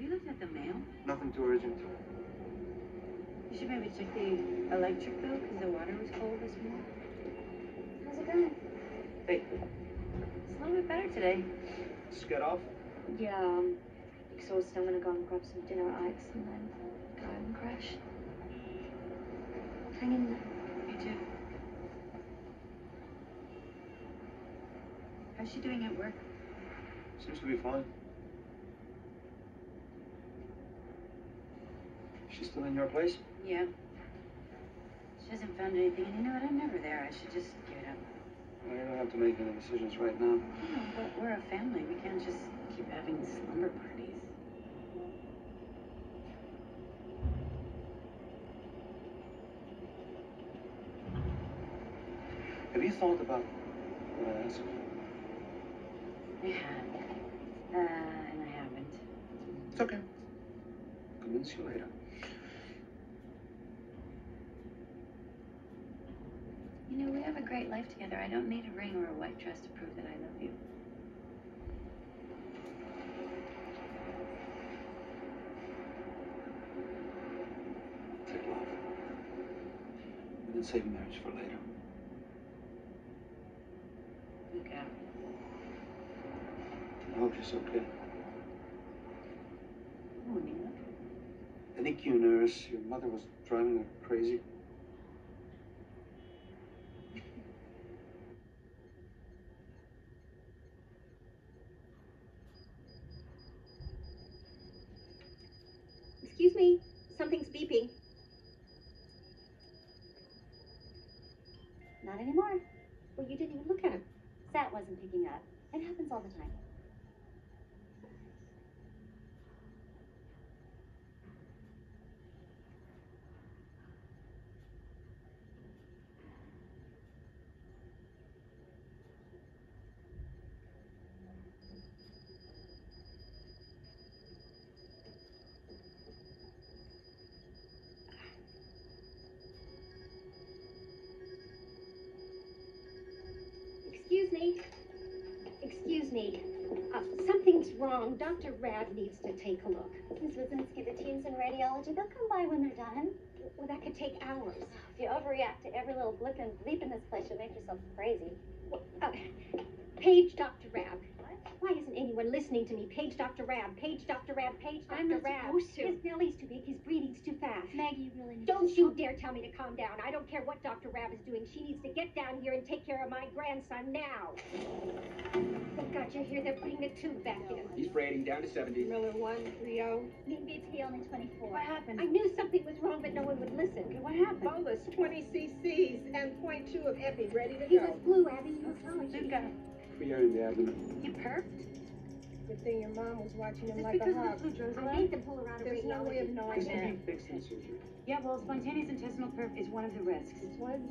Have you looked at the mail? Nothing too urgent. You should maybe check the electric bill because the water was cold this morning. How's it going? Hey, It's a little bit better today. just get off. Yeah, um, exhausted. I'm gonna go and grab some dinner at Ike's and then go home and crash. Hang in there. You too. How's she doing at work? Seems to be fine. She's still in your place? Yeah. She hasn't found anything, and you know what? I'm never there. I should just give it up. Well, you don't have to make any decisions right now. No, but we're a family. We can't just keep having slumber parties. Have you thought about what I asked? I had. Uh, and I haven't. It's okay. Convince you later. You know, we have a great life together. I don't need a ring or a white dress to prove that I love you. Take love. We can save marriage for later. Look out. I hope she's okay. Oh, Nina. I think you nurse. Your mother was driving her crazy. Excuse me, something's beeping. Not anymore. Well, you didn't even look at him. Sat wasn't picking up. It happens all the time. Excuse me. Uh, something's wrong. Dr. Rad needs to take a look. Ms. Wyczenski, the team's in radiology. They'll come by when they're done. Well, that could take hours. If you overreact to every little blip and bleep in this place, you'll make yourself crazy. Uh, page Dr. Rab. Why isn't anyone listening to me? Page Dr. Rab. Page Dr. Rab. Page Dr. I'm not Rab. supposed to. His belly's too big. His breathing's too fast. Maggie, you really need Don't to you dare tell me to calm down. I don't care what Dr. Rab is doing. She needs to get down here and take care of my grandson now. Oh, God, you hear they're putting the tube back in. He's Brady, down to 70. Miller 1, 3 Meet BT only 24. What happened? I knew something was wrong, but no one would listen. Okay, what happened? Bolus 20 cc's and 0.2 of epi ready to He go. was blue, Abby. He was telling Look me. out. Clear in the abdomen. You perked? Good thing your mom was watching him like a because of hawk. the flu drugs I made them pull her out of There's no way of knowing This can that. be fixed in. Yeah, well, spontaneous intestinal perf is one of the risks. It's one